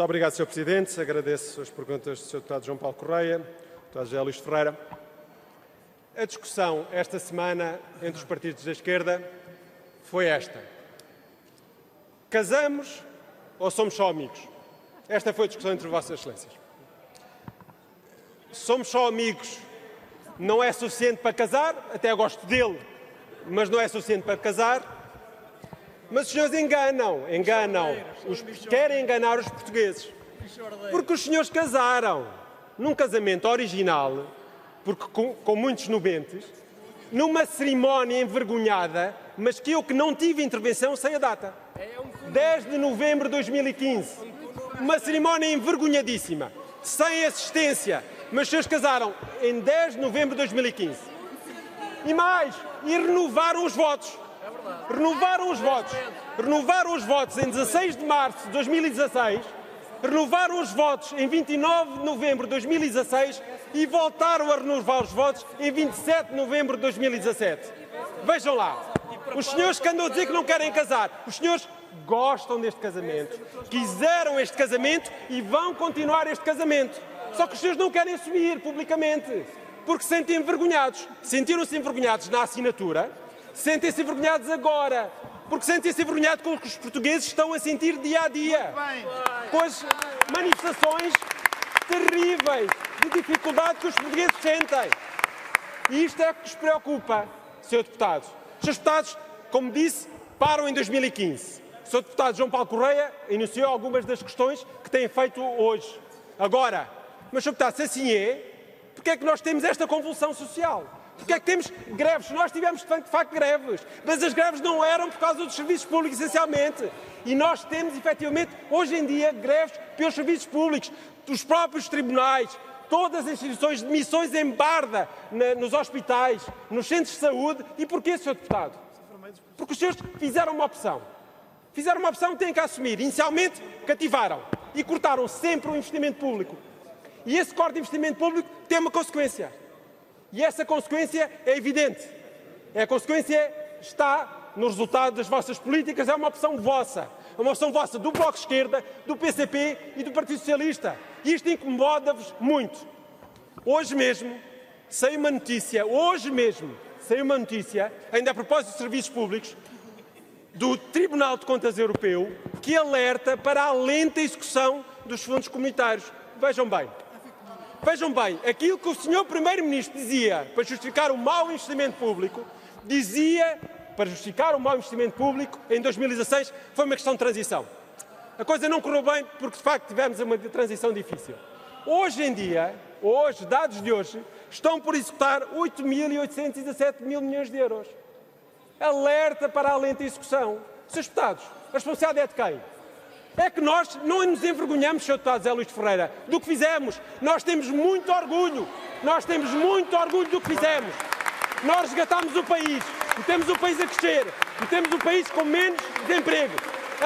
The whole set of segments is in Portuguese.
Muito obrigado, Sr. Presidente. Agradeço as perguntas do Sr. Deputado João Paulo Correia, do Deputado José Luís Ferreira. A discussão esta semana entre os partidos da esquerda foi esta. Casamos ou somos só amigos? Esta foi a discussão entre Vossas Excelências. Somos só amigos não é suficiente para casar, até gosto dele, mas não é suficiente para casar. Mas os senhores enganam, enganam, os, querem enganar os portugueses. Porque os senhores casaram num casamento original, porque com, com muitos nubentes, numa cerimónia envergonhada, mas que eu que não tive intervenção sei a data. 10 de novembro de 2015. Uma cerimónia envergonhadíssima, sem assistência, mas os senhores casaram em 10 de novembro de 2015. E mais, e renovaram os votos. Renovaram os votos. Renovaram os votos em 16 de março de 2016, renovaram os votos em 29 de novembro de 2016 e voltaram a renovar os votos em 27 de novembro de 2017. Vejam lá, os senhores que andam a dizer que não querem casar, os senhores gostam deste casamento, quiseram este casamento e vão continuar este casamento. Só que os senhores não querem assumir publicamente, porque se sentem envergonhados. Sentiram-se envergonhados na assinatura, sentem-se envergonhados agora, porque sentem-se envergonhados com o que os portugueses estão a sentir dia a dia. Com as manifestações terríveis de dificuldade que os portugueses sentem. E isto é o que os preocupa, Sr. Deputado. Os. Deputados, como disse, param em 2015. O Sr. Deputado João Paulo Correia iniciou algumas das questões que têm feito hoje. Agora, mas, Sr. Deputado, se assim é, porque é que nós temos esta convulsão social? Porque é que temos greves? Nós tivemos, de facto, greves, mas as greves não eram por causa dos serviços públicos, essencialmente. E nós temos, efetivamente, hoje em dia, greves pelos serviços públicos, dos próprios tribunais, todas as instituições missões em barda na, nos hospitais, nos centros de saúde. E porquê, Sr. Deputado? Porque os senhores fizeram uma opção. Fizeram uma opção que têm que assumir. Inicialmente, cativaram e cortaram sempre o investimento público. E esse corte de investimento público tem uma consequência. E essa consequência é evidente. A consequência está no resultado das vossas políticas, é uma opção vossa. É uma opção vossa do Bloco de Esquerda, do PCP e do Partido Socialista. E isto incomoda-vos muito. Hoje mesmo saiu uma notícia, hoje mesmo saiu uma notícia, ainda a propósito de serviços públicos, do Tribunal de Contas Europeu, que alerta para a lenta execução dos fundos comunitários. Vejam bem, Vejam bem, aquilo que o Sr. Primeiro-Ministro dizia para justificar o mau investimento público, dizia para justificar o mau investimento público em 2016 foi uma questão de transição. A coisa não correu bem porque de facto tivemos uma transição difícil. Hoje em dia, hoje, dados de hoje, estão por executar 8.817 mil milhões de euros. Alerta para a lenta execução. Seus deputados, a responsabilidade é de quem? É que nós não nos envergonhamos, Sr. Deputado Zé Luís Ferreira, do que fizemos. Nós temos muito orgulho. Nós temos muito orgulho do que fizemos. Nós resgatámos o país temos o país a crescer temos o país com menos desemprego.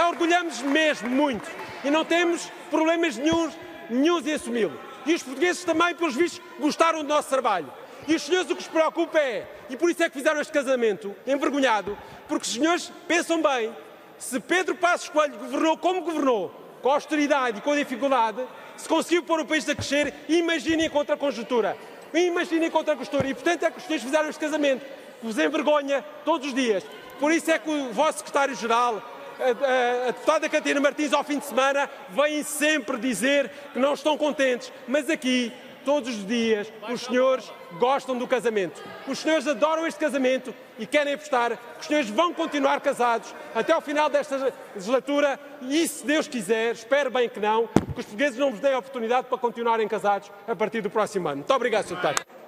Orgulhamos mesmo muito e não temos problemas nenhums, nenhums em assumi-lo. E os portugueses também, pelos vistos, gostaram do nosso trabalho. E os senhores o que os preocupa é, e por isso é que fizeram este casamento, envergonhado, porque os senhores pensam bem se Pedro Passos Coelho governou como governou, com austeridade e com dificuldade, se conseguiu pôr o país a crescer, imaginem contra a conjuntura. Imaginem contra a conjuntura. E, portanto, é que os senhores fizeram este casamento, vos envergonha todos os dias. Por isso é que o vosso secretário-geral, a, a, a deputada Catarina Martins, ao fim de semana, vêm sempre dizer que não estão contentes. Mas aqui, todos os dias, os senhores gostam do casamento. Os senhores adoram este casamento e querem apostar que os senhores vão continuar casados até ao final desta legislatura e, se Deus quiser, espero bem que não, que os portugueses não vos deem a oportunidade para continuarem casados a partir do próximo ano. Muito obrigado, Sr. Deputado.